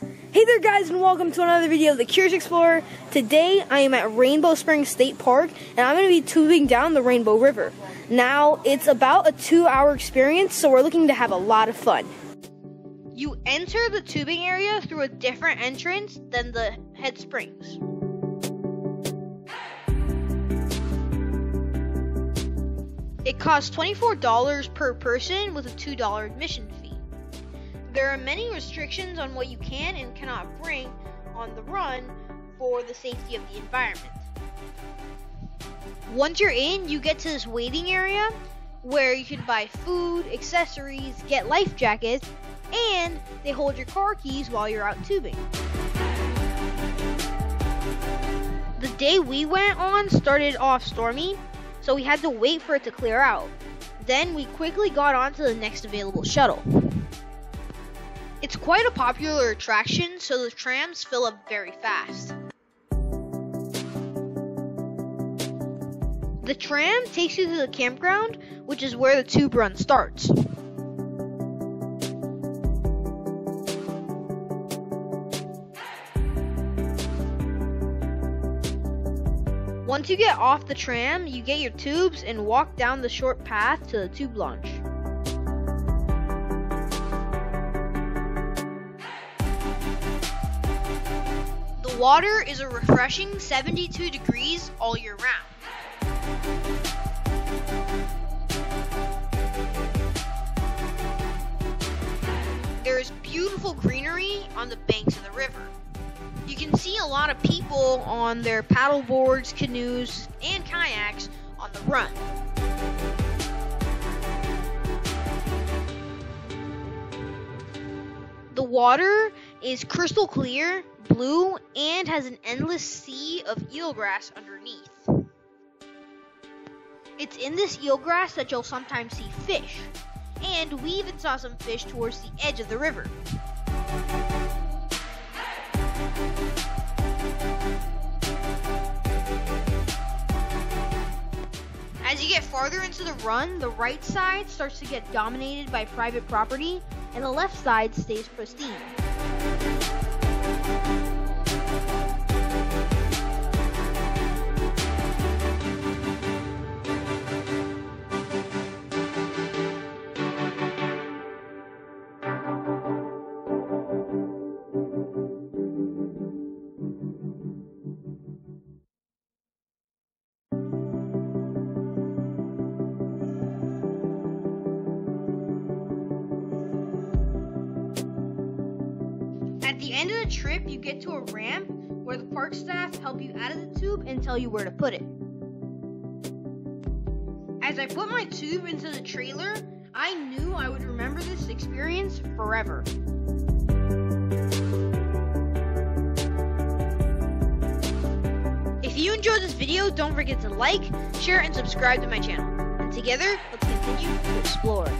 Hey there guys and welcome to another video of the Curious Explorer. Today I am at Rainbow Springs State Park and I'm going to be tubing down the Rainbow River. Now it's about a two hour experience so we're looking to have a lot of fun. You enter the tubing area through a different entrance than the head springs. It costs $24 per person with a $2 admission fee. There are many restrictions on what you can and cannot bring on the run for the safety of the environment. Once you're in, you get to this waiting area where you can buy food, accessories, get life jackets, and they hold your car keys while you're out tubing. The day we went on started off stormy, so we had to wait for it to clear out. Then we quickly got on to the next available shuttle. It's quite a popular attraction, so the trams fill up very fast. The tram takes you to the campground, which is where the tube run starts. Once you get off the tram, you get your tubes and walk down the short path to the tube launch. Water is a refreshing 72 degrees all year round. There is beautiful greenery on the banks of the river. You can see a lot of people on their paddle boards, canoes, and kayaks on the run. The water is crystal clear, blue, and has an endless sea of eelgrass underneath. It's in this eelgrass that you'll sometimes see fish, and we even saw some fish towards the edge of the river. As you get farther into the run, the right side starts to get dominated by private property, and the left side stays pristine. At the end of the trip, you get to a ramp where the park staff help you out of the tube and tell you where to put it. As I put my tube into the trailer, I knew I would remember this experience forever. If you enjoyed this video, don't forget to like, share, and subscribe to my channel. And together, let's continue to explore.